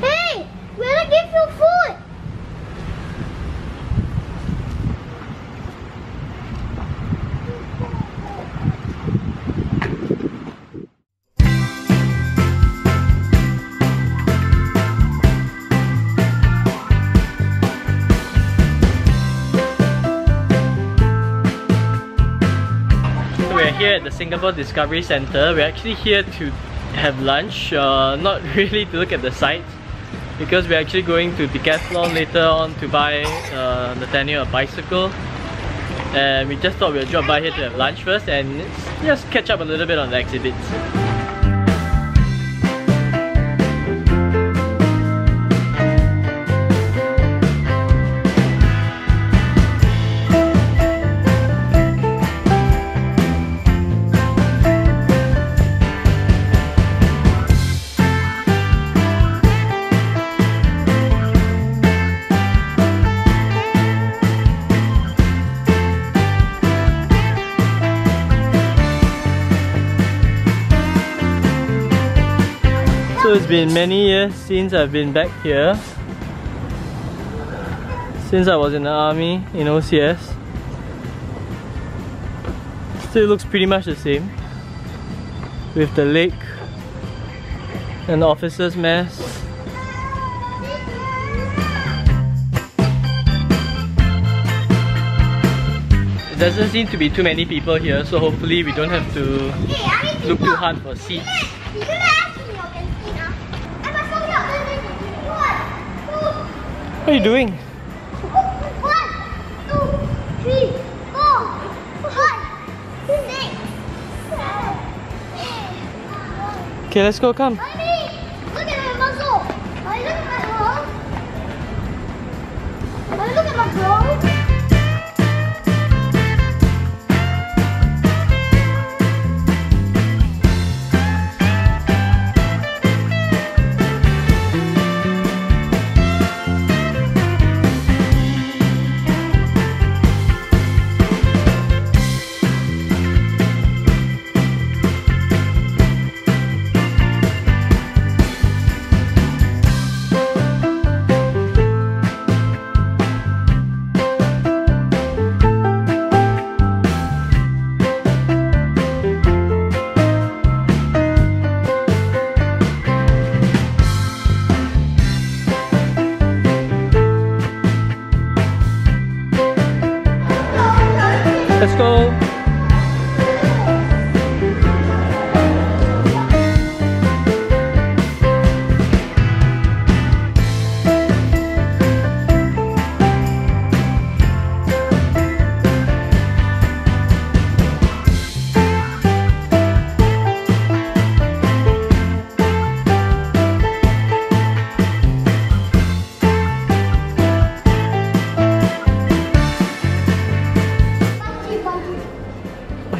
Hey, where I give you food? We're here at the Singapore Discovery Centre. We're actually here to have lunch, uh, not really to look at the sights because we're actually going to Decathlon later on to buy uh, Nathaniel a bicycle and we just thought we'd drop by here to have lunch first and just catch up a little bit on the exhibits. So it's been many years since I've been back here. Since I was in the army in OCS. Still looks pretty much the same. With the lake and the officers' mess. There doesn't seem to be too many people here, so hopefully we don't have to look too hard for seats. What are you doing? one, two, three, four, five, six, seven. Okay, let's go, come. Let's go.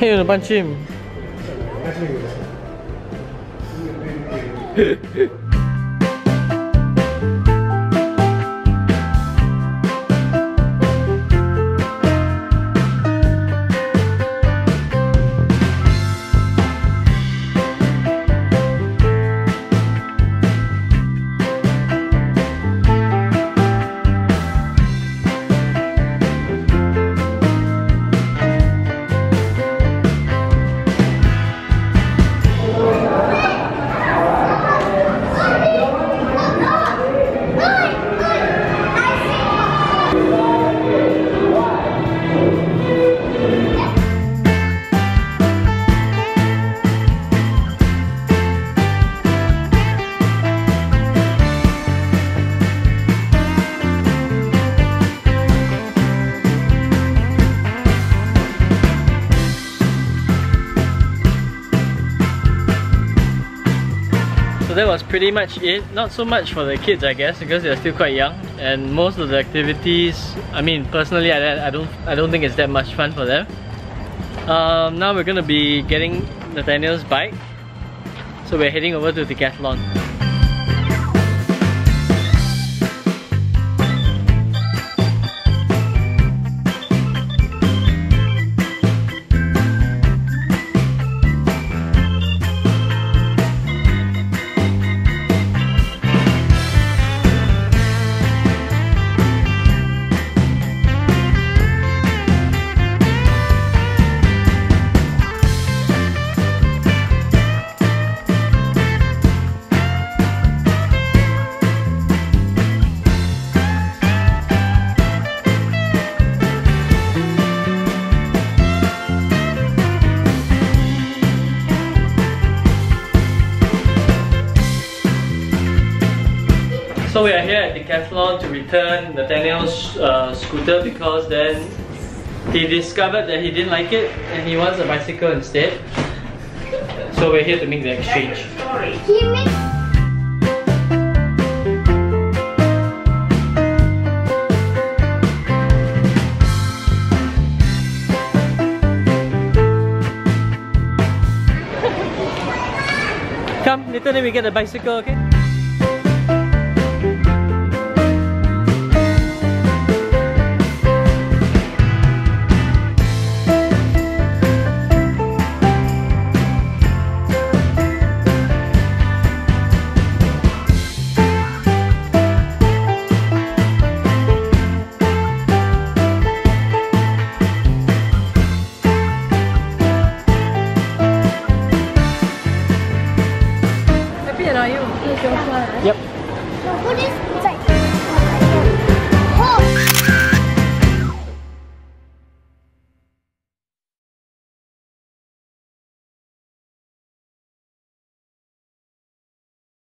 Hey, there's a. So that was pretty much it. Not so much for the kids, I guess, because they're still quite young, and most of the activities. I mean, personally, I, I don't, I don't think it's that much fun for them. Um, now we're gonna be getting Nathaniel's bike, so we're heading over to Decathlon. Decathlon to return Nathaniel's uh, scooter because then he discovered that he didn't like it and he wants a bicycle instead. So we're here to make the exchange. Come, later then we get a bicycle, okay?